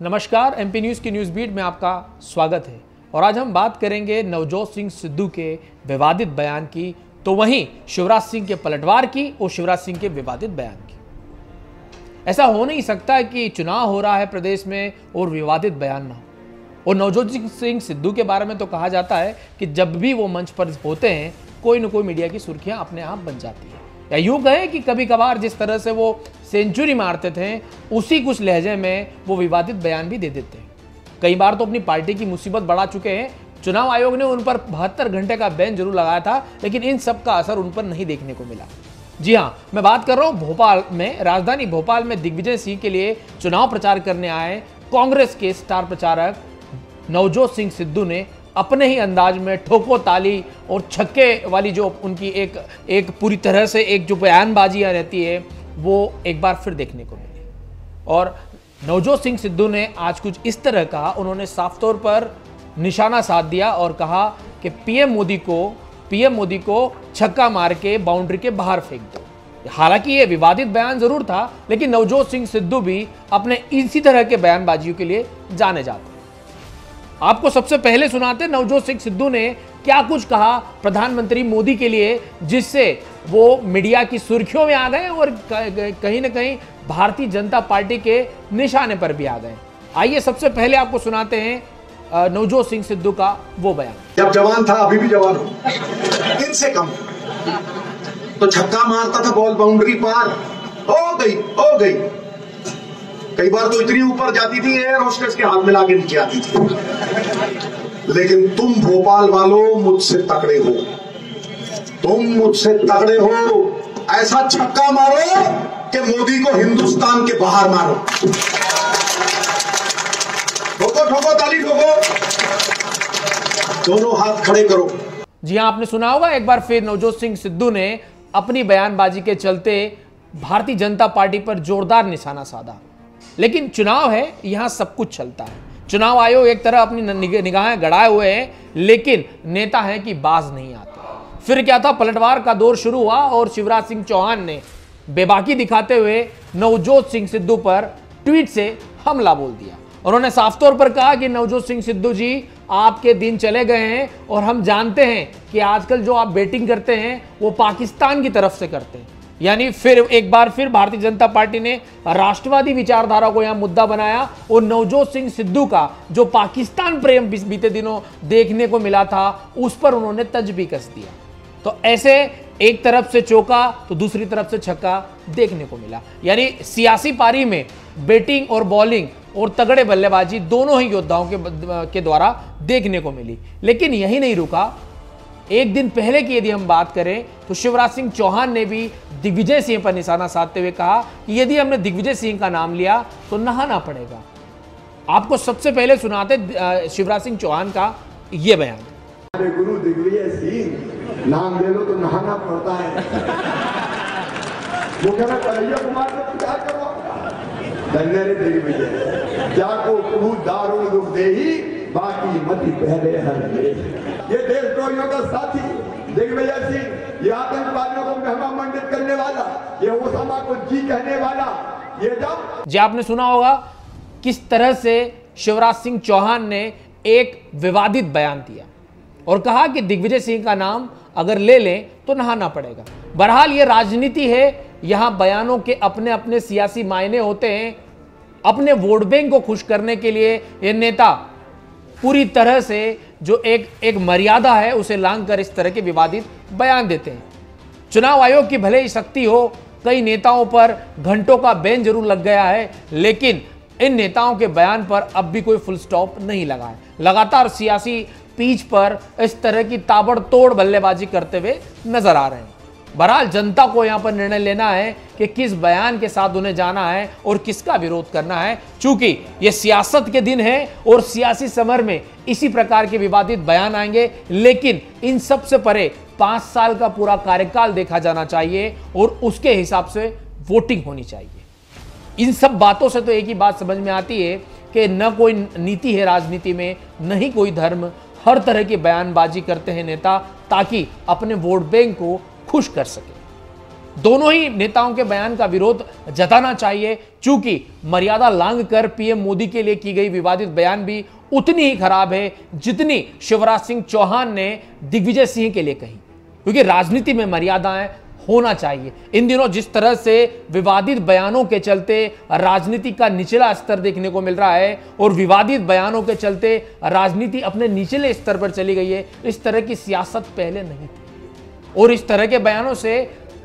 नमस्कार MP news की news beat में आपका स्वागत है। और आज हम बात करेंगे नवजोत सिंह सिद्धू के विवादित बयान की। तो वहीं शिवराज सिंह के पलटवार की और शिवराज सिंह के विवादित बयान की। ऐसा हो नहीं सकता कि चुनाव हो रहा है प्रदेश में और विवादित बयान ना और नवजोत सिंह सिद्धू के बारे में तो कहा जाता है कि जब भी वो मंच पर होते हैं, कोई ना कोई मीडिया की सुर्खियाँ अपने आप बन जाती है। या यूँ कहें कि कभी कभार जिस तरह से वो सेंचुरी मारते थे, उसी कुछ लहजे में वो विवादित बयान भी दे देते। हैं कई बार तो अपनी पार्टी की मुसीबत बढ़ा चुके हैं। चुनाव आयोग ने उन पर बहत्तर घंटे का बैन ज़रूर लगाया था, लेकिन इन सब का असर उन पर नहीं देखने को मिला। जी हाँ मैं बात कर रहा हूँ भोपाल में। राजधानी भोपाल में दिग्विजय सिंह के लिए चुनाव प्रचार करने आए कांग्रेस के स्टार प्रचारक नवजोत सिंह सिद्धू ने अपने ही अंदाज में ठोको ताली और छक्के वाली जो उनकी एक एक पूरी तरह से एक जो बयानबाजियाँ रहती है वो एक बार फिर देखने को मिली। और नवजोत सिंह सिद्धू ने आज कुछ इस तरह कहा। उन्होंने साफ़ तौर पर निशाना साध दिया और कहा कि पीएम मोदी को, पीएम मोदी को छक्का मार के बाउंड्री के बाहर फेंक दो। हालाँकि ये विवादित बयान ज़रूर था, लेकिन नवजोत सिंह सिद्धू भी अपने इसी तरह के बयानबाजियों के लिए जाने जाते। आपको सबसे पहले सुनाते नवजोत सिंह सिद्धू ने क्या कुछ कहा प्रधानमंत्री मोदी के लिए जिससे वो मीडिया की सुर्खियों में आ गए और कहीं ना कहीं भारतीय जनता पार्टी के निशाने पर भी आ गए। आइए सबसे पहले आपको सुनाते हैं नवजोत सिंह सिद्धू का वो बयान। जब जवान था, अभी भी जवान हूँ। इनसे कम। तो छक्का मारता था बॉल बाउंड्री पार। हो गई हो गई। कई बार तो इतनी ऊपर जाती थी, एयर होस्टेस के हाथ में लाके नीचे आती थी। लेकिन तुम भोपाल वालों मुझसे तगड़े हो। तुम मुझसे तगड़े हो। ऐसा छक्का मारो कि मोदी को हिंदुस्तान के बाहर मारो। ठोको ठोको, ताली ठोको। दोनों हाथ खड़े करो। जी हाँ आपने सुना होगा, एक बार फिर नवजोत सिंह सिद्धू ने अपनी बयानबाजी के चलते भारतीय जनता पार्टी पर जोरदार निशाना साधा। लेकिन चुनाव है, यहाँ सब कुछ चलता है। चुनाव आयोग एक तरह अपनी निगाहें गड़ाए हुए हैं, लेकिन नेता है कि बाज नहीं आते। फिर क्या था? पलटवार का दौर शुरू हुआ और शिवराज सिंह चौहान ने बेबाकी दिखाते हुए नवजोत सिंह सिद्धू पर ट्वीट से हमला बोल दिया। उन्होंने साफ़ तौर पर कहा कि नवजोत सिंह सिद्धू जी आपके दिन चले गए हैं और हम जानते हैं कि आजकल जो आप बेटिंग करते हैं, वो पाकिस्तान की तरफ़ से करते हैं। यानी फिर एक बार फिर भारतीय जनता पार्टी ने राष्ट्रवादी विचारधारा को यहाँ मुद्दा बनाया और नवजोत सिंह सिद्धू का जो पाकिस्तान प्रेम बीते दिनों देखने को मिला था, उस पर उन्होंने तज भी कस दिया। तो ऐसे एक तरफ़ से चौका तो दूसरी तरफ़ से छक्का देखने को मिला। यानी सियासी पारी में बैटिंग और बॉलिंग और तगड़े बल्लेबाजी दोनों ही योद्धाओं के के द्वारा देखने को मिली। लेकिन यही नहीं रुका एक दिन पहले की यदि हम बात करें तो शिवराज सिंह चौहान ने भी दिग्विजय सिंह पर निशाना साधते हुए कहा कि यदि हमने दिग्विजय सिंह का नाम लिया तो नहाना पड़ेगा। आपको सबसे पहले सुनाते शिवराज सिंह चौहान का यह बयान। गुरु, दिग्विजय सिंह, नाम ले लो तो नहाना पड़ता है। वो कह कन्हैया कुमार से क्या करवाऊँगा धन्य दिग्विजय जाको प्रभु दारू दुख दे बाकी मती पहले हर ये देशद्रोहियों का साथी, दिग्विजय सिंह, ये आतंकवादियों को महमा मंडित करने वाला, ये ओसामा को जी कहने वाला, ये जब जी, आपने सुना होगा किस तरह से शिवराज सिंह चौहान ने एक विवादित बयान दिया और कहा कि दिग्विजय सिंह का नाम अगर ले लें तो नहाना पड़ेगा। बहरहाल, ये राजनीति है। यहाँ बयानों के अपने अपने सियासी मायने होते हैं। अपने वोट बैंक को खुश करने के लिए ये नेता पूरी तरह से जो एक एक मर्यादा है, उसे लांग कर इस तरह के विवादित बयान देते हैं। चुनाव आयोग की भले ही शक्ति हो, कई नेताओं पर घंटों का बैन ज़रूर लग गया है, लेकिन इन नेताओं के बयान पर अब भी कोई फुल स्टॉप नहीं लगा है। लगातार सियासी पीच पर इस तरह की ताबड़तोड़ बल्लेबाजी करते हुए नज़र आ रहे हैं। बहरहाल जनता को यहाँ पर निर्णय लेना है कि किस बयान के साथ उन्हें जाना है और किसका विरोध करना है। चूँकि ये सियासत के दिन है और सियासी समर में इसी प्रकार के विवादित बयान आएँगे, लेकिन इन सबसे परे पाँच साल का पूरा कार्यकाल देखा जाना चाहिए और उसके हिसाब से वोटिंग होनी चाहिए। इन सब बातों से तो एक ही बात समझ में आती है कि न कोई नीति है राजनीति में, न ही कोई धर्म। हर तरह की बयानबाजी करते हैं नेता ताकि अपने वोट बैंक को खुश कर सके। दोनों ही नेताओं के बयान का विरोध जताना चाहिए। चूँकि मर्यादा लांग कर पीएम मोदी के लिए की गई विवादित बयान भी उतनी ही खराब है जितनी शिवराज सिंह चौहान ने दिग्विजय सिंह के लिए कही। क्योंकि राजनीति में मर्यादाएँ होना चाहिए। इन दिनों जिस तरह से विवादित बयानों के चलते राजनीति का निचला स्तर देखने को मिल रहा है और विवादित बयानों के चलते राजनीति अपने निचले स्तर पर चली गई है, इस तरह की सियासत पहले नहीं थी। और इस तरह के बयानों से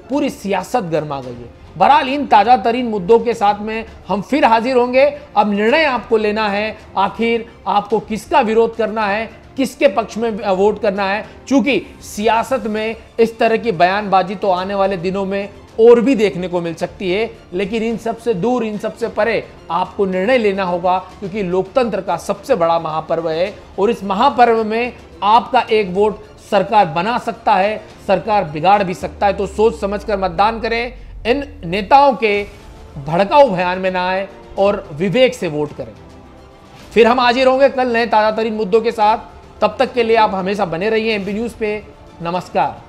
पूरी सियासत गर्मा गई है। बहरहाल, इन ताज़ा तरीन मुद्दों के साथ में हम फिर हाजिर होंगे। अब निर्णय आपको लेना है। आखिर आपको किसका विरोध करना है? किसके पक्ष में वोट करना है? क्योंकि सियासत में इस तरह की बयानबाजी तो आने वाले दिनों में और भी देखने को मिल सकती है। लेकिन इन सबसे दूर, इन सबसे परे आपको निर्णय लेना होगा, क्योंकि लोकतंत्र का सबसे बड़ा महापर्व है। और इस महापर्व में आपका एक वोट सरकार बना सकता है, सरकार बिगाड़ भी सकता है तो सोच समझकर मतदान करें। इन नेताओं के भड़काऊ बयान में ना आए और विवेक से वोट करें। फिर हम हाजिर होंगे कल नए ताज़ा तरीन मुद्दों के साथ। तब तक के लिए आप हमेशा बने रहिए एमपी न्यूज़ पे। नमस्कार।